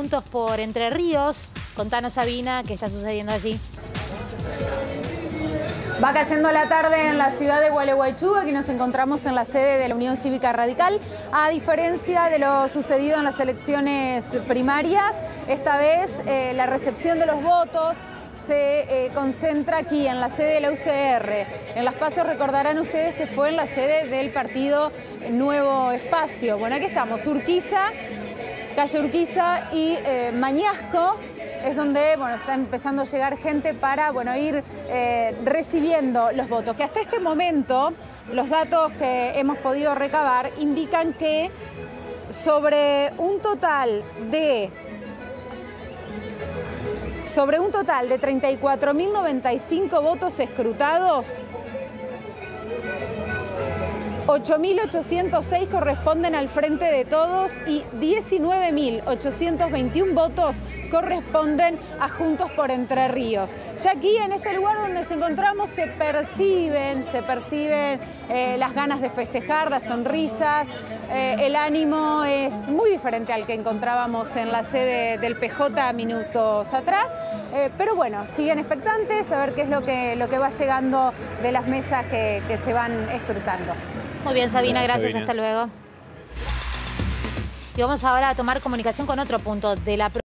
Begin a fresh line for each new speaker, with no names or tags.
Juntos por Entre Ríos. Contanos, Sabina, qué está sucediendo allí.
Va cayendo la tarde en la ciudad de Gualeguaychú, aquí nos encontramos en la sede de la Unión Cívica Radical. A diferencia de lo sucedido en las elecciones primarias, esta vez eh, la recepción de los votos se eh, concentra aquí en la sede de la UCR. En Las Pasos recordarán ustedes que fue en la sede del partido Nuevo Espacio. Bueno, aquí estamos, Urquiza, calle Urquiza y eh, Mañasco es donde bueno, está empezando a llegar gente para bueno, ir eh, recibiendo los votos. Que hasta este momento los datos que hemos podido recabar indican que sobre un total de sobre un total de 34.095 votos escrutados, 8.806 corresponden al Frente de Todos y 19.821 votos corresponden a Juntos por Entre Ríos. Ya aquí en este lugar donde nos encontramos se perciben, se perciben eh, las ganas de festejar, las sonrisas, eh, el ánimo es muy diferente al que encontrábamos en la sede del PJ minutos atrás. Eh, pero bueno, siguen expectantes a ver qué es lo que, lo que va llegando de las mesas que, se van escrutando.
Muy bien, Sabina, gracias, hasta luego. Y vamos ahora a tomar comunicación con otro punto de la